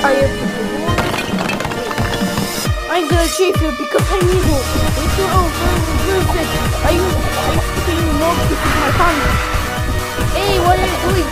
I am I'm gonna chase you because I'm evil. It's your own perfect. I used I used to be more because my family. Hey, what are you doing?